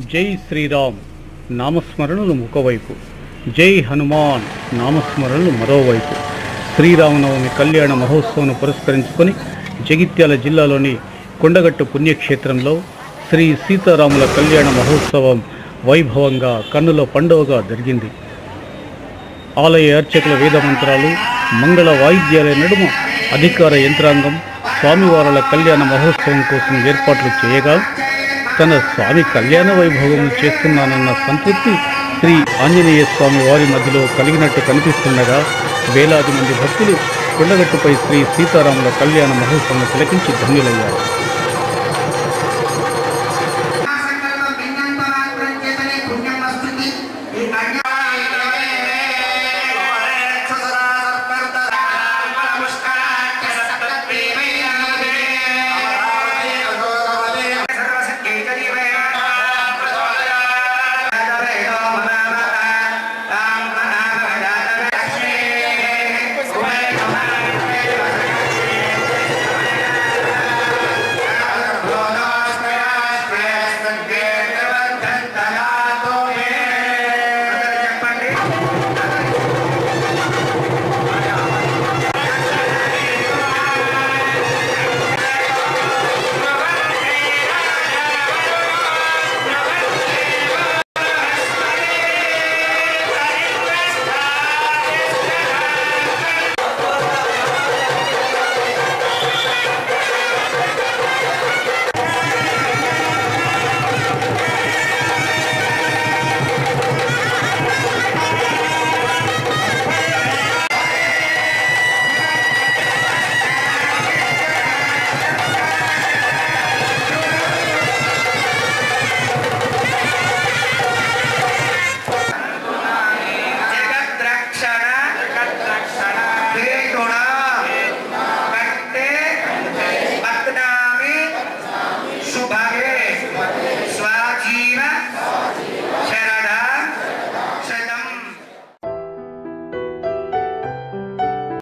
జై శ్రీరామ్ నామస్మరణలు ఒకవైపు. జై హనుమాన్ నామస్మరణలు మరోవైపు. శ్రీరామనవమి కళ్యాణ మహోత్సవం పురస్కరించుకొని జగిత్యాల జిల్లాలోని కొండగట్టు పుణ్యక్షేత్రంలో శ్రీ సీతారాముల కళ్యాణ మహోత్సవం వైభవంగా కన్నుల పండుగగా జరిగింది. ఆలయ అర్చకుల వేద మంత్రాలు మంగళ వాయిద్యాల నడుమ అధికార యంత్రాంగం స్వామివారుల కళ్యాణ మహోత్సవం కోసం ఏర్పాట్లు చేయగా తన స్వామి కళ్యాణ వైభవం చేస్తున్నానన్న సంతృప్తి శ్రీ ఆంజనేయ స్వామి వారి మధ్యలో కలిగినట్టు కనిపిస్తుండగా వేలాది మంది భక్తులు కొండగట్టుపై శ్రీ సీతారాముల కళ్యాణ మహోత్సవం తిలకించి ధన్యులయ్యారు.